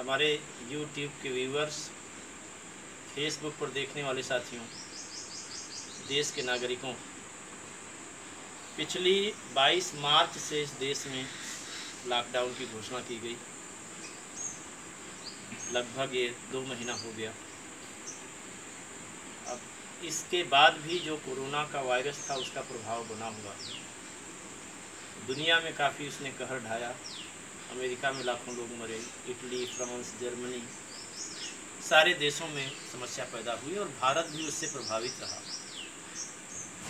हमारे यूट्यूब के viewers Facebook पर देखने वाले साथियों, देश के नागरिकों, पिछली 22 मार्च से इस देश में लॉकडाउन की घोषणा की गई। लगभग ये दो महीना हो गया। अब इसके बाद भी जो कोरोना का वायरस था, उसका प्रभाव बना हुआ दुनिया में काफ़ी उसने कहर ढाया। अमेरिका में लाखों लोग मरे, इटली, फ्रांस, जर्मनी, सारे देशों में समस्या पैदा हुई और भारत भी उससे प्रभावित रहा।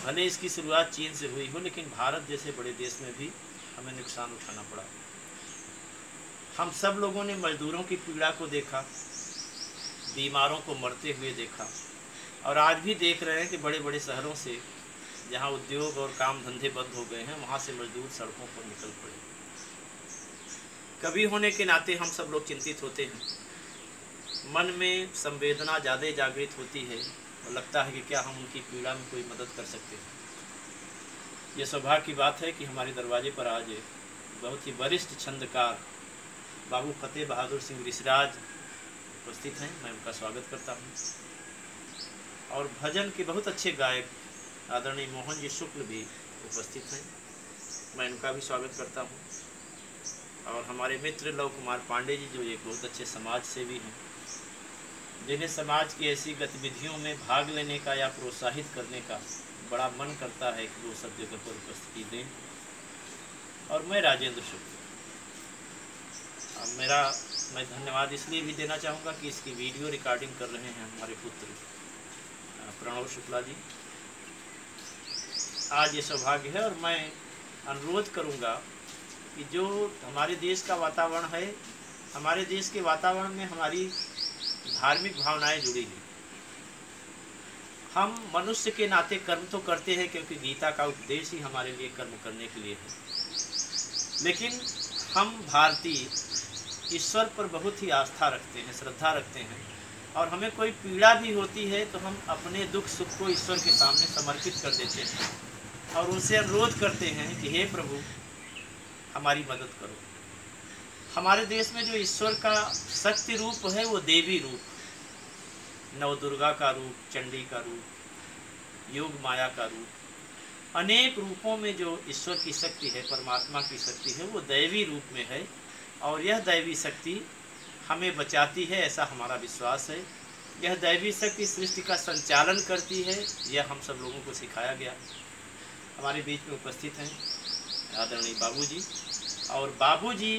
भले इसकी शुरुआत चीन से हुई हो, लेकिन भारत जैसे बड़े देश में भी हमें नुकसान उठाना पड़ा। हम सब लोगों ने मजदूरों की पीड़ा को देखा, बीमारों को मरते हुए देखा, और आज भी देख रहे हैं कि बड़े बड़े शहरों से जहाँ उद्योग और काम धंधे बंद हो गए हैं, वहाँ से मजदूर सड़कों पर निकल पड़े। कभी होने के नाते हम सब लोग चिंतित होते हैं। मन में संवेदना ज़्यादा जागृत होती है और लगता है कि क्या हम उनकी पीड़ा में कोई मदद कर सकते हैं। ये सौभाग्य की बात है कि हमारे दरवाजे पर आज बहुत ही वरिष्ठ छंदकार बाबू फतेह बहादुर सिंह ऋषिराज उपस्थित हैं। मैं उनका स्वागत करता हूँ। और भजन के बहुत अच्छे गायक आदरणीय मोहन जी शुक्ल भी उपस्थित हैं। मैं उनका भी स्वागत करता हूँ। और हमारे मित्र लव कुमार पांडे जी जो एक बहुत अच्छे समाज सेवी हैं, जिन्हें समाज की ऐसी गतिविधियों में भाग लेने का या प्रोत्साहित करने का बड़ा मन करता है कि वो सब जगह पर उपस्थिति दें। और मैं राजेंद्र शुक्ल। मेरा, मैं धन्यवाद इसलिए भी देना चाहूँगा कि इसकी वीडियो रिकॉर्डिंग कर रहे हैं हमारे पुत्र प्रणव शुक्ला जी। आज ये सौभाग्य है और मैं अनुरोध करूँगा कि जो हमारे देश का वातावरण है, हमारे देश के वातावरण में हमारी धार्मिक भावनाएँ जुड़ी हैं। हम मनुष्य के नाते कर्म तो करते हैं, क्योंकि गीता का उपदेश ही हमारे लिए कर्म करने के लिए है। लेकिन हम भारतीय ईश्वर पर बहुत ही आस्था रखते हैं, श्रद्धा रखते हैं, और हमें कोई पीड़ा भी होती है तो हम अपने दुख सुख को ईश्वर के सामने समर्पित कर देते हैं, और उनसे अनुरोध करते हैं कि, हे प्रभु हमारी मदद करो। हमारे देश में जो ईश्वर का शक्ति रूप है, वो देवी रूप। नव दुर्गा का रूप, चंडी का रूप, योग माया का रूप। अनेक रूपों में जो ईश्वर की शक्ति है, परमात्मा की शक्ति है, वो दैवी रूप में है। और यह दैवी शक्ति हमें बचाती है, ऐसा हमारा विश्वास है। यह दैवी शक्ति सृष्टि का संचालन करती है, यह हम सब लोगों को सिखाया गया। हमारे बीच में उपस्थित हैं। आदरणीय बाबूजी। और बाबूजी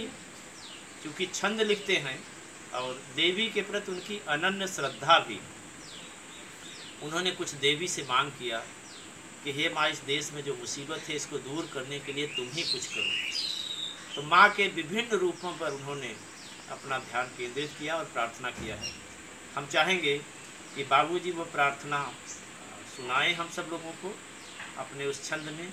चूँकि छंद लिखते हैं और देवी के प्रति उनकी अनन्य श्रद्धा भी, उन्होंने कुछ देवी से मांग किया कि हे माँ, इस देश में जो मुसीबत है, इसको दूर करने के लिए तुम ही कुछ करो। तो माँ के विभिन्न रूपों पर उन्होंने अपना ध्यान केंद्रित किया और प्रार्थना किया है। हम चाहेंगे कि बाबूजी वो प्रार्थना सुनाएँ हम सब लोगों को अपने उस छंद में।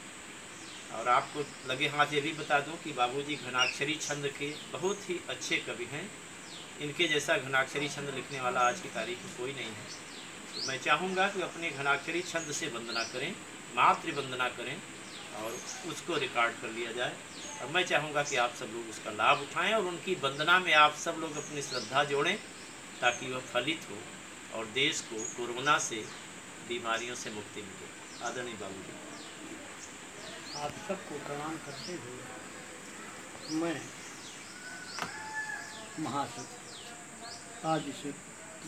और आपको लगे हाथ ये भी बता दूँ कि बाबूजी घनाक्षरी छंद के बहुत ही अच्छे कवि हैं। इनके जैसा घनाक्षरी छंद लिखने वाला आज की तारीख में कोई नहीं है। तो मैं चाहूँगा कि अपने घनाक्षरी छंद से वंदना करें मातृ वंदना करें और उसको रिकॉर्ड कर लिया जाए। और मैं चाहूँगा कि आप सब लोग उसका लाभ उठाएँ और उनकी वंदना में आप सब लोग अपनी श्रद्धा जोड़ें ताकि वह फलित हो और देश को कोरोना से, बीमारियों से मुक्ति मिले। आदरणीय बाबू जी आप सबको प्रणाम करते हुए मैं महासत आज से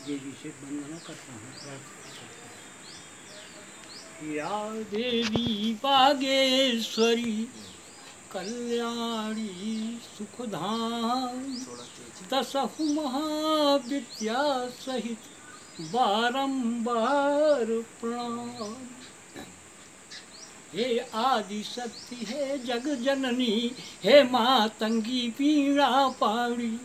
देवी से वंदना करता हूँ। या देवी बागेश्वरी, कल्याणी सुखधाम दसहु महाविद्या सहित बारंबार प्रणाम। हे आदि शक्ति हे जग जननी हे मातंगी पीड़ा पाड़ी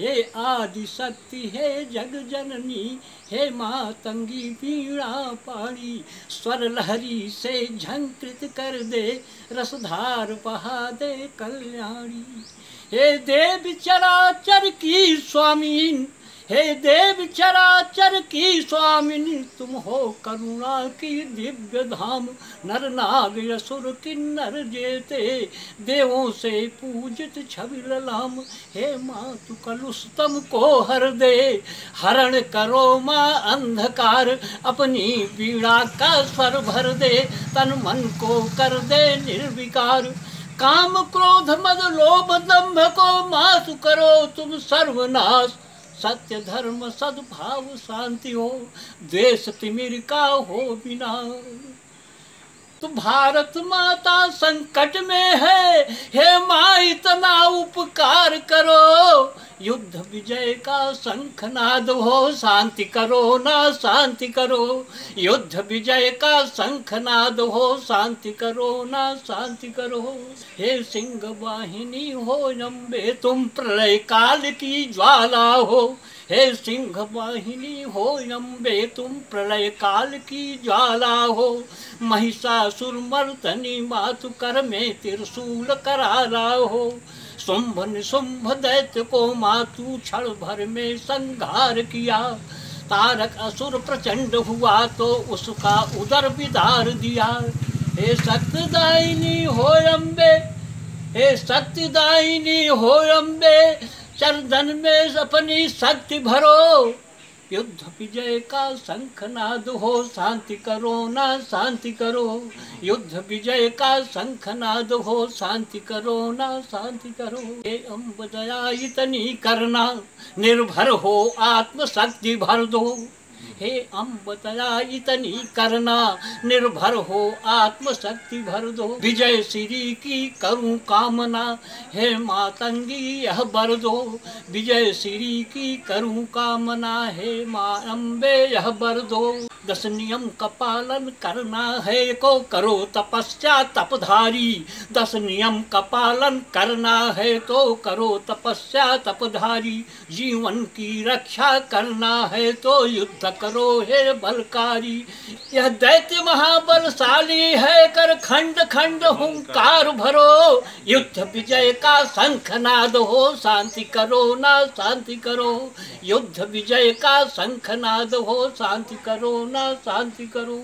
हे आदि शक्ति हे जग जननी हे मातंगी पीड़ा पाड़ी स्वर लहरी से झंकृत कर दे, रसधार बहा दे कल्याणी। हे देव चराचर की स्वामी हे देव चराचर की स्वामिनी, तुम हो करुणा की दिव्य धाम। नर नाग असुर किन्नर जेते, देवों से पूजित छवि ललाम हे माँ तु कलुस्तम को हर दे, हरण करो माँ अंधकार। अपनी पीड़ा का स्वर भर दे, तन मन को कर दे निर्विकार। काम क्रोध मद लोभ दंभ को मास करो तुम सर्वनाश। सत्य धर्म सद्भाव शांति हो द्वेष तिमिर का हो बिना। भारत माता संकट में है। हे माँ इतना उपकार करो। युद्ध विजय का शंखनाद हो, शांति करो ना, शांति करो। युद्ध विजय का शंखनाद हो, शांति करो ना, शांति करो। हे सिंह वाहिनी हो अम्बे तुम प्रलय काल की ज्वाला हो। हे सिंह वाहिनी हो अम्बे तुम प्रलय काल की ज्वाला हो। महिषासुर मर्दनी मातु कर में त्रिशूल करारा हो। शुंभ निशुंभ दैत्य को मातु क्षण भर में संघार किया। तारक असुर प्रचंड हुआ तो उसका उदर विदार दिया। हे सत्यदायिनी हो अम्बे हे सत्यदायिनी हो अम्बे चरदन में अपनी शक्ति भरो। युद्ध विजय का शंख नाद हो, शांति करो ना शांति करो। युद्ध विजय का शंख नाद हो, शांति करो ना शांति करो। हे अम्ब दया इतनी करना, निर्भर हो, आत्मशक्ति भर दो। हे अम्ब दया इतनी करना, निर्भर हो, आत्मशक्ति भर दो। विजय श्री की करूँ कामना, हे मातंगी, यह बर दो। विजय श्री की करूँ कामना, हे माँ अम्बे, यह बर दो। दस नियम का पालन करना है, को करो तपस्या तपधारी दस नियम का पालन करना है तो करो तपस्या तपधारी जीवन की रक्षा करना है तो युद्ध करो हे बलकारी। यह दैत्य महाबलशाली है, कर खंड खंड हुंकार भरो। युद्ध विजय का शंख नाद हो, शांति करो ना शांति करो। युद्ध विजय का शंख नाद हो, शांति करो ना शांति करो।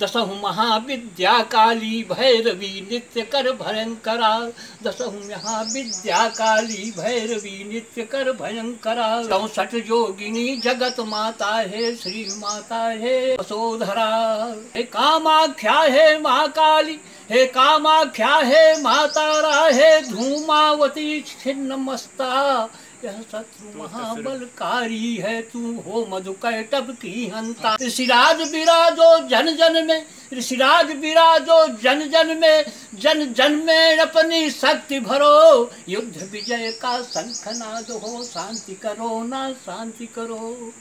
दसहु महाविद्या काली भैरवी नित्य कर भयंकरा। दसहु महाविद्या काली भैरवी नित्य कर भयंकरा। चौसठ योगिनी जगत माता है, श्री माता है, वसोधरा। हे कामाख्या, है महाकाली, हे कामाख्या, है मातारा है धूमावती, छिन्न मस्ता। यह शत्रु महाबलकारी है तू हो मधुकैटभ की हंता। ऋषिराज विराजो जन जन में ऋषिराज विराजो जन जन में जन जन में अपनी शक्ति भरो। युद्ध विजय का शंखनाद हो शांति करो ना शांति करो।